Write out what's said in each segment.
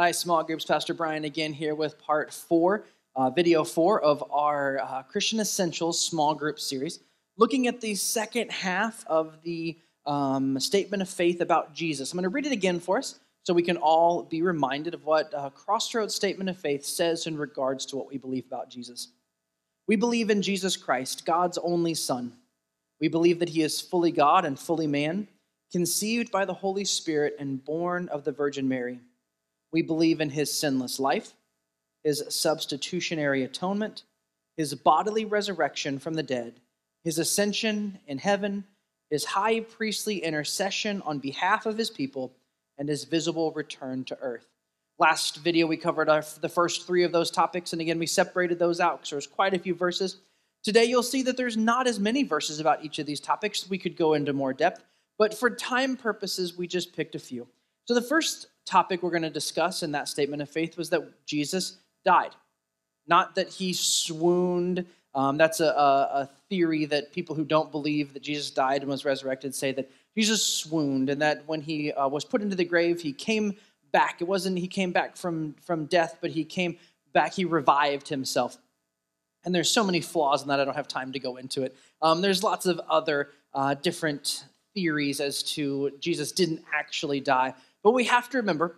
Hi, small groups. Pastor Brian again here with part four, uh, video four of our uh, Christian Essentials small group series, looking at the second half of the um, statement of faith about Jesus. I'm going to read it again for us so we can all be reminded of what uh, Crossroads Statement of Faith says in regards to what we believe about Jesus. We believe in Jesus Christ, God's only Son. We believe that he is fully God and fully man, conceived by the Holy Spirit and born of the Virgin Mary. We believe in his sinless life, his substitutionary atonement, his bodily resurrection from the dead, his ascension in heaven, his high priestly intercession on behalf of his people, and his visible return to earth. Last video, we covered our, the first three of those topics, and again, we separated those out because there's quite a few verses. Today, you'll see that there's not as many verses about each of these topics. We could go into more depth, but for time purposes, we just picked a few. So, the first topic we're going to discuss in that statement of faith was that Jesus died, not that he swooned. Um, that's a, a, a theory that people who don't believe that Jesus died and was resurrected say that Jesus swooned and that when he uh, was put into the grave, he came back. It wasn't he came back from, from death, but he came back, he revived himself. And there's so many flaws in that, I don't have time to go into it. Um, there's lots of other uh, different theories as to Jesus didn't actually die. But we have to remember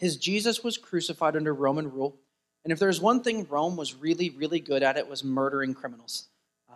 is Jesus was crucified under Roman rule. And if there's one thing Rome was really, really good at, it was murdering criminals,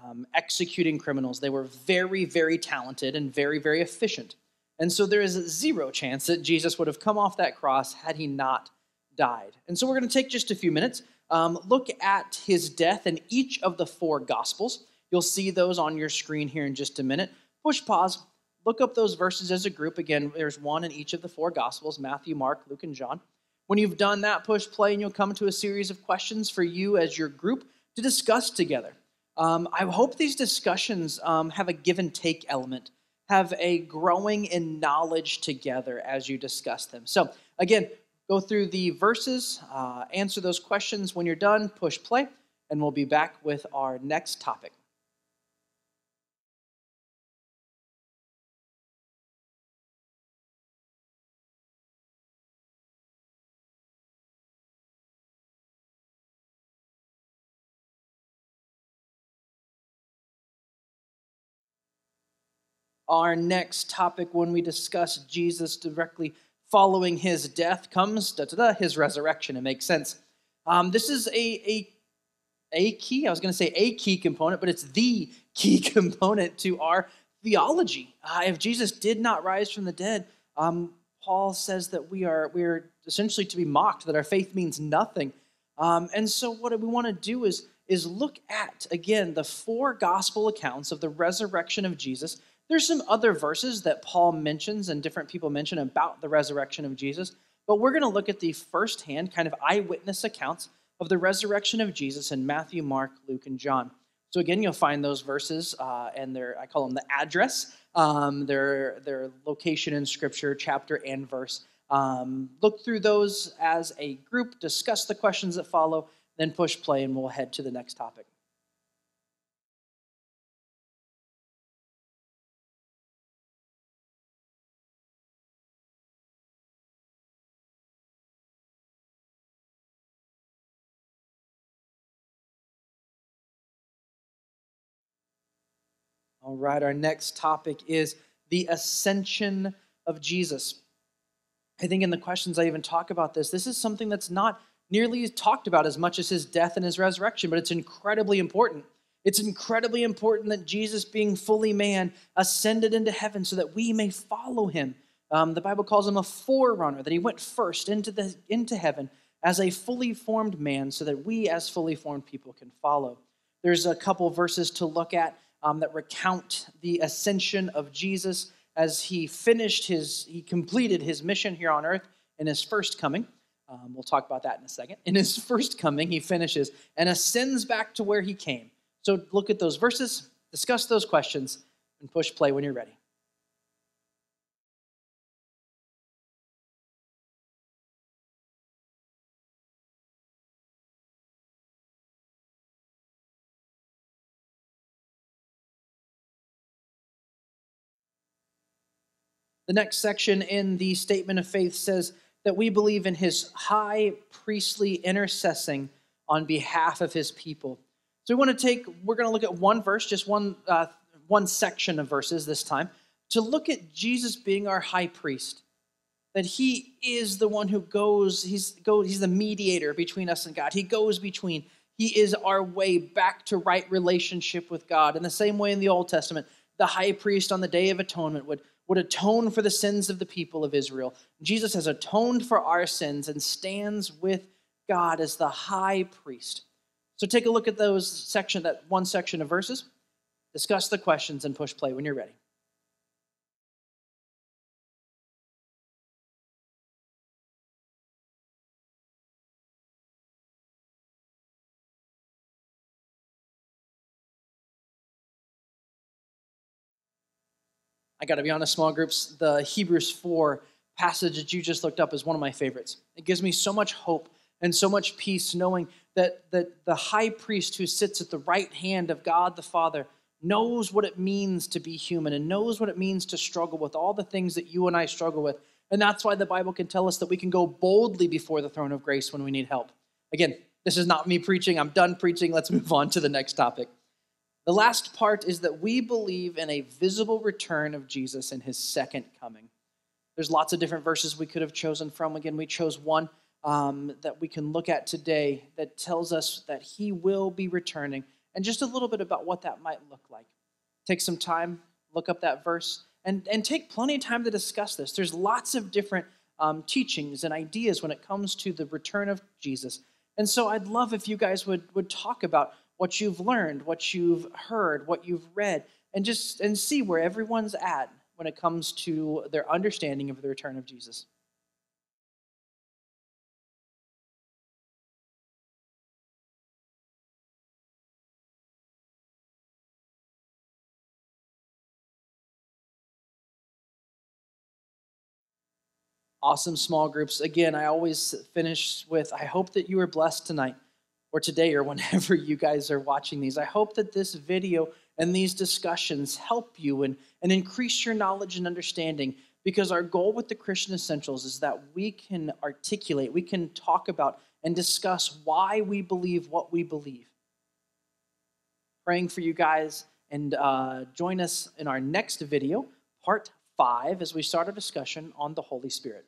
um, executing criminals. They were very, very talented and very, very efficient. And so there is zero chance that Jesus would have come off that cross had he not died. And so we're going to take just a few minutes, um, look at his death in each of the four gospels. You'll see those on your screen here in just a minute. Push pause, look up those verses as a group. Again, there's one in each of the four Gospels Matthew, Mark, Luke, and John. When you've done that, push play, and you'll come to a series of questions for you as your group to discuss together. Um, I hope these discussions um, have a give and take element, have a growing in knowledge together as you discuss them. So, again, go through the verses, uh, answer those questions. When you're done, push play, and we'll be back with our next topic. Our next topic when we discuss Jesus directly following his death comes da, da, da, his resurrection. It makes sense. Um, this is a, a, a key, I was going to say a key component, but it's the key component to our theology. Uh, if Jesus did not rise from the dead, um, Paul says that we are, we are essentially to be mocked, that our faith means nothing. Um, and so, what we want to do is, is look at, again, the four gospel accounts of the resurrection of Jesus there's some other verses that Paul mentions and different people mention about the resurrection of Jesus, but we're going to look at the firsthand kind of eyewitness accounts of the resurrection of Jesus in Matthew, Mark, Luke, and John. So again, you'll find those verses, uh, and their I call them the address, um, their their location in Scripture, chapter and verse. Um, look through those as a group, discuss the questions that follow, then push play, and we'll head to the next topic. All right, our next topic is the ascension of Jesus. I think in the questions I even talk about this, this is something that's not nearly talked about as much as his death and his resurrection, but it's incredibly important. It's incredibly important that Jesus, being fully man, ascended into heaven so that we may follow him. Um, the Bible calls him a forerunner, that he went first into, the, into heaven as a fully formed man so that we, as fully formed people, can follow. There's a couple verses to look at um, that recount the ascension of Jesus as he finished his, he completed his mission here on earth in his first coming. Um, we'll talk about that in a second. In his first coming, he finishes and ascends back to where he came. So look at those verses, discuss those questions, and push play when you're ready. The next section in the statement of faith says that we believe in his high priestly intercessing on behalf of his people. So we want to take, we're going to look at one verse, just one, uh, one section of verses this time, to look at Jesus being our high priest. That he is the one who goes, he's, go, he's the mediator between us and God. He goes between. He is our way back to right relationship with God. In the same way in the Old Testament, the high priest on the Day of Atonement would, would atone for the sins of the people of Israel. Jesus has atoned for our sins and stands with God as the high priest. So take a look at those section, that one section of verses, discuss the questions, and push play when you're ready. I got to be honest, small groups, the Hebrews 4 passage that you just looked up is one of my favorites. It gives me so much hope and so much peace knowing that, that the high priest who sits at the right hand of God the Father knows what it means to be human and knows what it means to struggle with all the things that you and I struggle with. And that's why the Bible can tell us that we can go boldly before the throne of grace when we need help. Again, this is not me preaching. I'm done preaching. Let's move on to the next topic. The last part is that we believe in a visible return of Jesus in his second coming. There's lots of different verses we could have chosen from. Again, we chose one um, that we can look at today that tells us that he will be returning and just a little bit about what that might look like. Take some time, look up that verse, and, and take plenty of time to discuss this. There's lots of different um, teachings and ideas when it comes to the return of Jesus. And so I'd love if you guys would, would talk about what you've learned, what you've heard, what you've read, and just and see where everyone's at when it comes to their understanding of the return of Jesus. Awesome small groups. Again, I always finish with I hope that you were blessed tonight or today or whenever you guys are watching these. I hope that this video and these discussions help you and, and increase your knowledge and understanding because our goal with the Christian Essentials is that we can articulate, we can talk about and discuss why we believe what we believe. Praying for you guys and uh, join us in our next video, part five, as we start a discussion on the Holy Spirit.